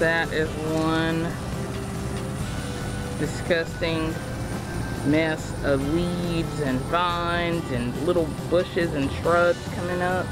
That is one disgusting mess of weeds and vines and little bushes and shrubs coming up.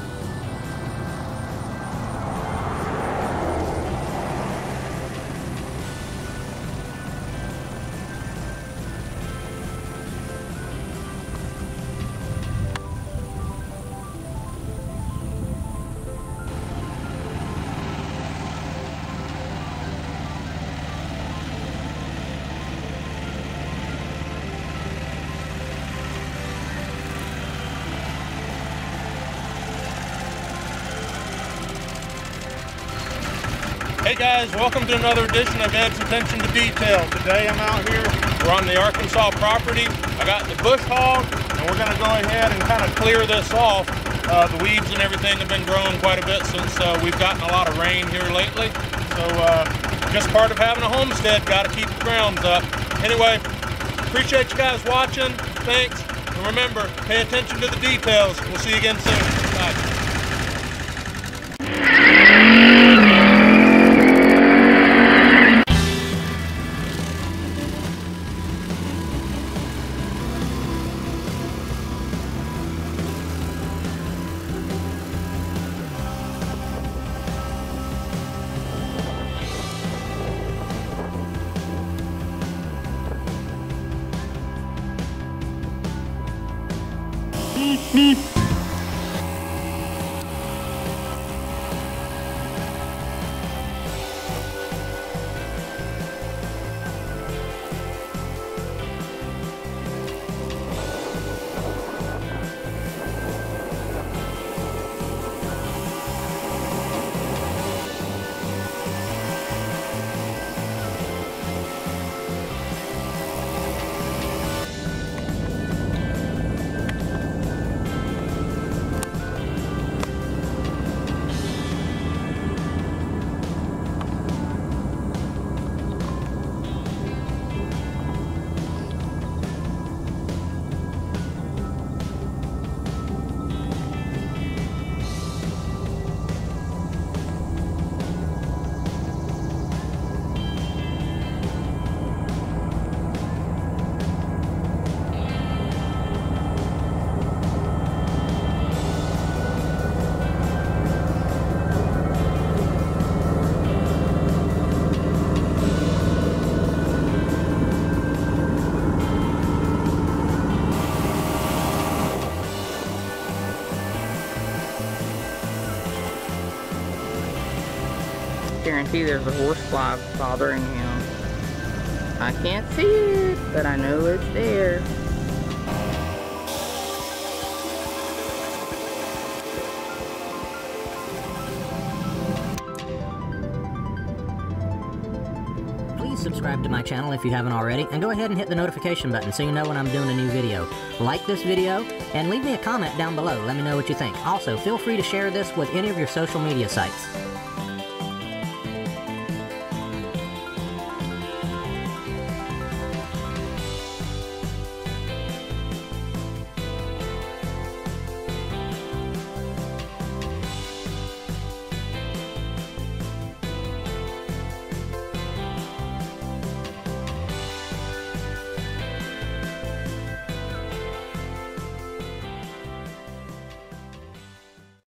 Hey guys, welcome to another edition of Ed's Attention to Detail. Today I'm out here, we're on the Arkansas property. I got the bush hog, and we're gonna go ahead and kind of clear this off. Uh, the weeds and everything have been growing quite a bit since uh, we've gotten a lot of rain here lately. So uh, just part of having a homestead, gotta keep the grounds up. Anyway, appreciate you guys watching, thanks. And remember, pay attention to the details. We'll see you again soon. Bye. Guarantee there's a horsefly bothering him. I can't see it, but I know it's there. Please subscribe to my channel if you haven't already, and go ahead and hit the notification button so you know when I'm doing a new video. Like this video, and leave me a comment down below. Let me know what you think. Also, feel free to share this with any of your social media sites.